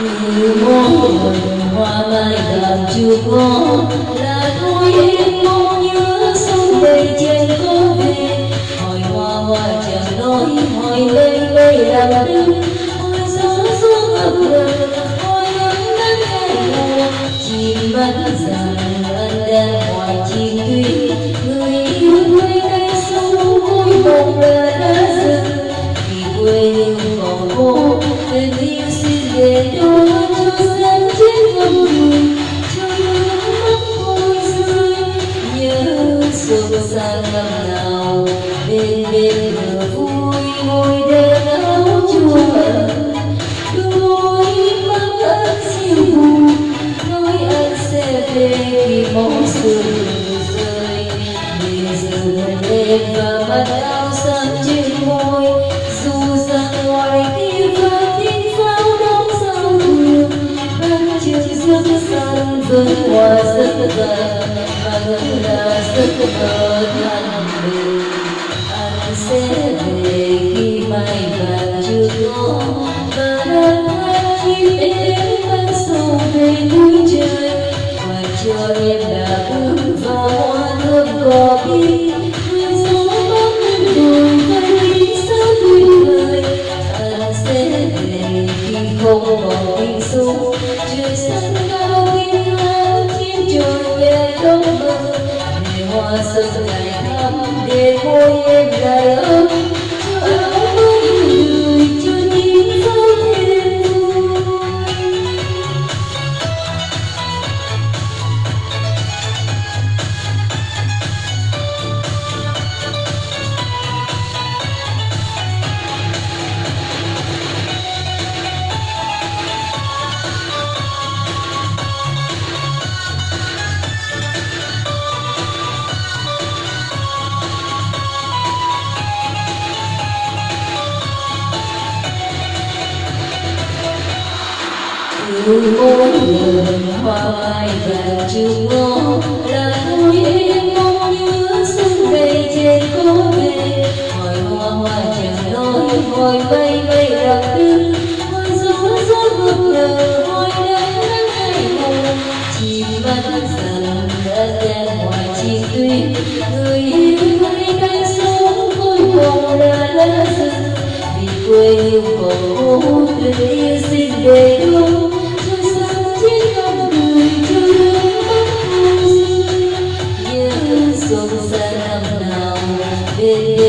từ hoa mai đàn chưa có là tôi em mong nhớ sông đầy trên có về hỏi hoa hoa chẳng nói hỏi mây mây làm đứng hỏi gió gió ngập ngừng hỏi nắng nắng ngày mùa chim bắt rằng anh đang hỏi chim tuy người yêu quê đây sông vui mộng là đất sang năm nào bên bên vừa vui ngồi đêm áo chua đôi mắt anh siêu buồn nói anh sẽ về vì bóng sương rơi bây giờ đêm và mắt áo sáng trên môi dù rằng ngoài kia và tiếng sao đón giao thừa ban chiều giấc san gần và vẫn là giấc mơ khi không còn tình sung trời xanh cao thiên an thiên trời về đông bờ để hoa xuân ngày thắm để môi em lại ấm từ bốn đường hoa mai vàng chưa ngó là tôi em mong nhớ xuân về trên có về hỏi hoa hoa chẳng nói hỏi bay bay đặc tư hoa gió gió ngập ngờ hỏi nắng nắng ngày mùa chim bắt rằng đã đẹp hoa chi tuyết người yêu hay cánh sống vui cùng đã lá rừng vì quê hương còn cố yêu xin về đâu